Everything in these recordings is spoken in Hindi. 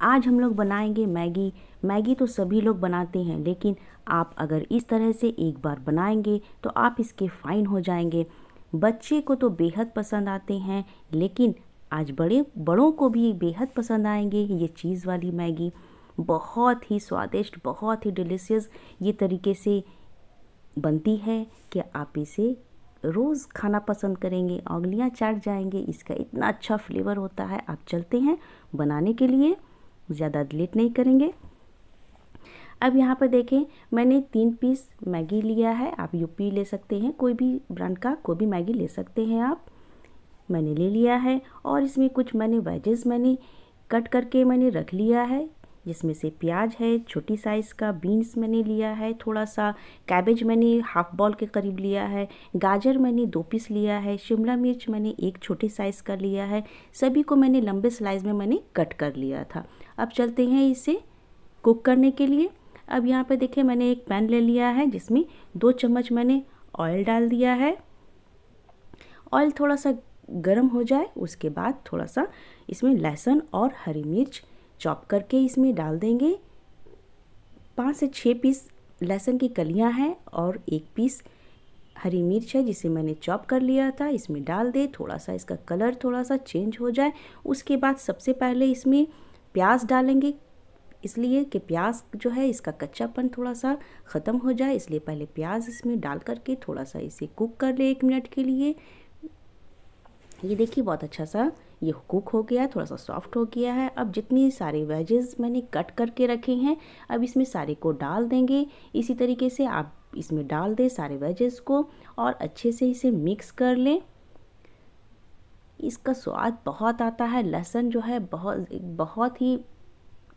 आज हम लोग बनाएँगे मैगी। मैगी तो सभी लोग बनाते हैं, लेकिन आप अगर इस तरह से एक बार बनाएँगे तो आप इसके फ़ाइन हो जाएँगे। बच्चे को तो बेहद पसंद आते हैं, लेकिन आज बड़े, बड़ों को भी बेहद पसंद आएँगे ये चीज़ वाली मैगी। बहुत ही स्वादिष्ट, बहुत ही डिलीशियस ये तरीके से बनती है कि आप इसे रोज़ खाना पसंद करेंगे उंगलियाँ चाट जाएँगे, इसका इतना अच्छा फ्लेवर होता है। आप चलते हैं बनाने के लिए। ज़्यादा लेट नहीं करेंगे। अब यहाँ पर देखें, मैंने तीन पीस मैगी लिया है, आप यूपी ले सकते हैं, कोई भी ब्रांड का, कोई भी मैगी ले सकते हैं आप। मैंने ले लिया है और इसमें कुछ मैंने वेजेस मैंने कट करके मैंने रख लिया है, जिसमें से प्याज है, छोटी साइज़ का बीन्स मैंने लिया है, थोड़ा सा कैबेज मैंने हाफ़ बॉल के करीब लिया है, गाजर मैंने दो पीस लिया है, शिमला मिर्च मैंने एक छोटे साइज़ का लिया है, सभी को मैंने लंबे स्लाइस में मैंने कट कर लिया था। अब चलते हैं इसे कुक करने के लिए। अब यहाँ पे देखिए मैंने एक पैन ले लिया है, जिसमें दो चम्मच मैंने ऑयल डाल दिया है। ऑयल थोड़ा सा गर्म हो जाए, उसके बाद थोड़ा सा इसमें लहसुन और हरी मिर्च चॉप करके इसमें डाल देंगे। पाँच से छः पीस लहसुन की कलियाँ हैं और एक पीस हरी मिर्च है, जिसे मैंने चॉप कर लिया था। इसमें डाल दे थोड़ा सा इसका कलर थोड़ा सा चेंज हो जाए। उसके बाद सबसे पहले इसमें प्याज डालेंगे। इसलिए कि प्याज जो है, इसका कच्चापन थोड़ा सा ख़त्म हो जाए, इसलिए पहले प्याज इसमें डाल करके थोड़ा सा इसे कुक कर ले एक मिनट के लिए। ये देखिए, बहुत अच्छा सा ये कुक हो गया थोड़ा सा सॉफ्ट हो गया है। अब जितनी सारे वेजेस मैंने कट करके रखे हैं, अब इसमें सारे को डाल देंगे। इसी तरीके से आप इसमें डाल दें सारे वेजेस को और अच्छे से इसे मिक्स कर लें। इसका स्वाद बहुत आता है, लहसुन जो है बहुत बहुत ही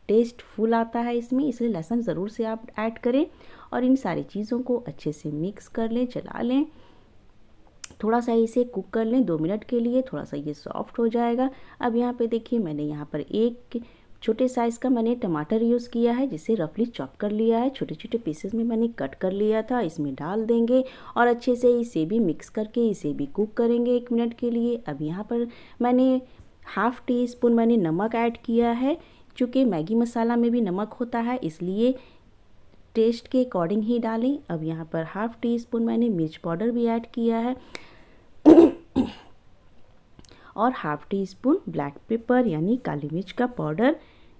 टेस्टफुल आता है इसमें, इसलिए लहसुन ज़रूर से आप ऐड करें और इन सारी चीज़ों को अच्छे से मिक्स कर लें, चला लें। थोड़ा सा इसे कुक कर लें, दो मिनट के लिए, थोड़ा सा ये सॉफ्ट हो जाएगा। अब यहाँ पे देखिए मैंने यहाँ पर एक छोटे साइज़ का मैंने टमाटर यूज़ किया है, जिसे रफली चॉप कर लिया है। छोटे छोटे पीसेस में मैंने कट कर लिया था, इसमें डाल देंगे और अच्छे से इसे भी मिक्स करके इसे भी कुक करेंगे एक मिनट के लिए। अब यहाँ पर मैंने हाफ़ टी स्पून मैंने नमक ऐड किया है, चूँकि मैगी मसाला में भी नमक होता है, इसलिए टेस्ट के अकॉर्डिंग ही डालें। अब यहाँ पर हाफ़ टी स्पून मैंने मिर्च पाउडर भी ऐड किया है। और half teaspoon black pepper यानी काली मिर्च का पाउडर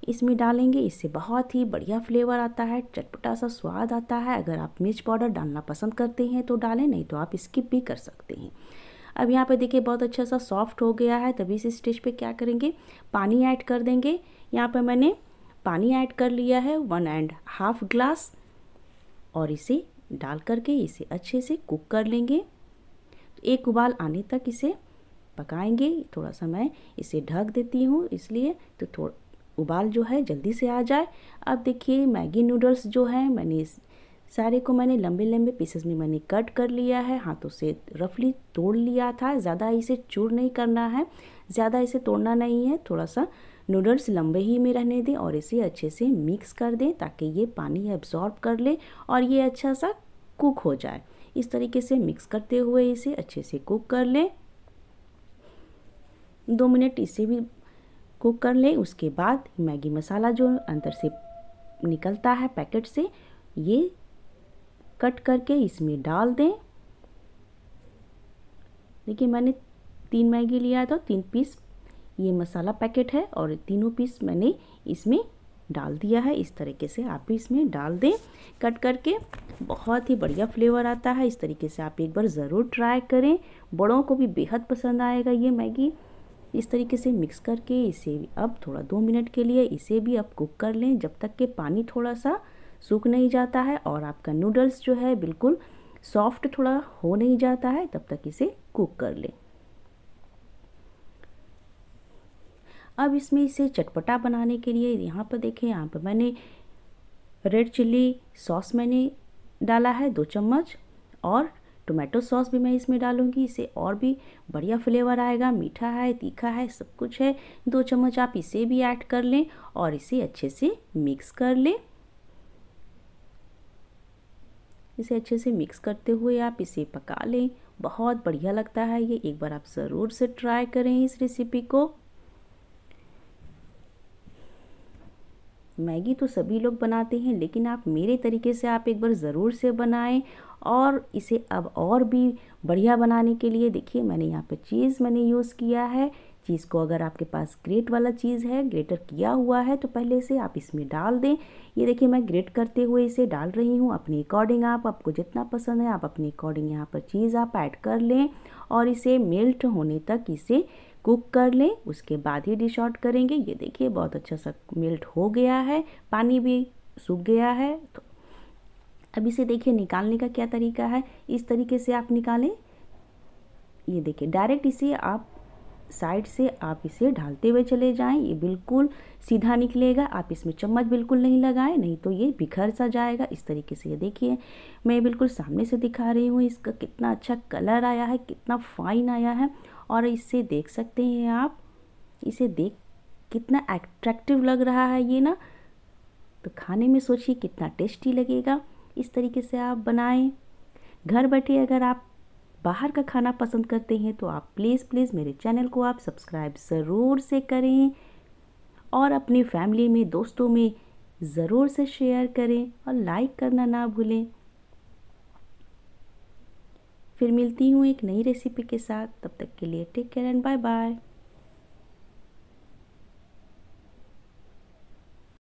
इसमें डालेंगे। इससे बहुत ही बढ़िया फ्लेवर आता है, चटपटा सा स्वाद आता है। अगर आप मिर्च पाउडर डालना पसंद करते हैं तो डालें, नहीं तो आप स्किप भी कर सकते हैं। अब यहाँ पे देखिए बहुत अच्छा सा सॉफ्ट हो गया है, तभी इस स्टेज पे क्या करेंगे? पानी ऐड कर देंगे। यहाँ पे मैंने पानी ऐड कर लिया है वन एंड हाफ़ ग्लास और इसे डाल करके इसे अच्छे से कुक कर लेंगे। एक उबाल आने तक इसे पकाएँगे, थोड़ा सा मैं इसे ढक देती हूँ, इसलिए तो थोड़ा उबाल जो है जल्दी से आ जाए। अब देखिए मैगी नूडल्स जो है, मैंने सारे को मैंने लंबे लंबे पीसेस में मैंने कट कर लिया है, हाथों से रफली तोड़ लिया था। ज़्यादा इसे चूर नहीं करना है, ज़्यादा इसे तोड़ना नहीं है, थोड़ा सा नूडल्स लंबे ही में रहने दें और इसे अच्छे से मिक्स कर दें ताकि ये पानी एब्जॉर्ब कर ले और ये अच्छा सा कुक हो जाए। इस तरीके से मिक्स करते हुए इसे अच्छे से कुक कर लें। दो मिनट इसे भी कुक कर लें। उसके बाद मैगी मसाला जो अंदर से निकलता है पैकेट से, ये कट करके इसमें डाल दें। देखिए, मैंने तीन मैगी लिया था तीन पीस ये मसाला पैकेट है और तीनों पीस मैंने इसमें डाल दिया है। इस तरीके से आप भी इसमें डाल दें। कट करके बहुत ही बढ़िया फ्लेवर आता है। इस तरीके से आप एक बार ज़रूर ट्राई करें। बड़ों को भी बेहद पसंद आएगा ये मैगी। इस तरीके से मिक्स करके इसे अब थोड़ा दो मिनट के लिए इसे भी अब कुक कर लें जब तक कि पानी थोड़ा सा सूख नहीं जाता है और आपका नूडल्स जो है बिल्कुल सॉफ्ट थोड़ा हो नहीं जाता है तब तक इसे कुक कर लें। अब इसमें इसे चटपटा बनाने के लिए यहाँ पर देखें, यहाँ पर मैंने रेड चिल्ली सॉस मैंने डाला है दो चम्मच और टोमेटो सॉस भी मैं इसमें डालूँगी इससे और भी बढ़िया फ्लेवर आएगा, मीठा है, तीखा है, सब कुछ है। दो चम्मच आप इसे भी ऐड कर लें और इसे अच्छे से मिक्स कर लें। इसे अच्छे से मिक्स करते हुए आप इसे पका लें। बहुत बढ़िया लगता है ये, एक बार आप ज़रूर से ट्राई करें इस रेसिपी को। मैगी तो सभी लोग बनाते हैं, लेकिन आप मेरे तरीके से आप एक बार ज़रूर से बनाएँ और इसे अब और भी बढ़िया बनाने के लिए देखिए, मैंने यहाँ पे चीज़ मैंने यूज़ किया है। चीज़ को अगर आपके पास ग्रेट वाला चीज़ है, ग्रेटर किया हुआ है तो पहले से आप इसमें डाल दें। ये देखिए, मैं ग्रेट करते हुए इसे डाल रही हूँ। अपने अकॉर्डिंग आप, आपको जितना पसंद है, आप अपने अकॉर्डिंग यहाँ पर चीज़ आप ऐड कर लें और इसे मेल्ट होने तक इसे कुक कर लें, उसके बाद ही डिश आउट करेंगे। ये देखिए, बहुत अच्छा सा मेल्ट हो गया है, पानी भी सूख गया है। तो अब इसे देखिए, निकालने का क्या तरीका है? इस तरीके से आप निकालें। ये देखिए, डायरेक्ट इसे आप साइड से आप इसे ढालते हुए चले जाएँ। ये बिल्कुल सीधा निकलेगा। आप इसमें चम्मच बिल्कुल नहीं लगाएँ, नहीं तो ये बिखर सा जाएगा। इस तरीके से ये देखिए, मैं बिल्कुल सामने से दिखा रही हूँ। इसका कितना अच्छा कलर आया है, कितना फाइन आया है। और इसे देख सकते हैं आप, इसे देख कितना एट्रैक्टिव लग रहा है ये ना। तो खाने में सोचिए कितना टेस्टी लगेगा। इस तरीके से आप बनाएँ। घर बैठे अगर आप बाहर का खाना पसंद करते हैं तो आप प्लीज़ प्लीज़ मेरे चैनल को आप सब्सक्राइब ज़रूर से करें और अपनी फैमिली में, दोस्तों में ज़रूर से शेयर करें और लाइक करना ना भूलें। फिर मिलती हूँ एक नई रेसिपी के साथ। तब तक के लिए take care and bye bye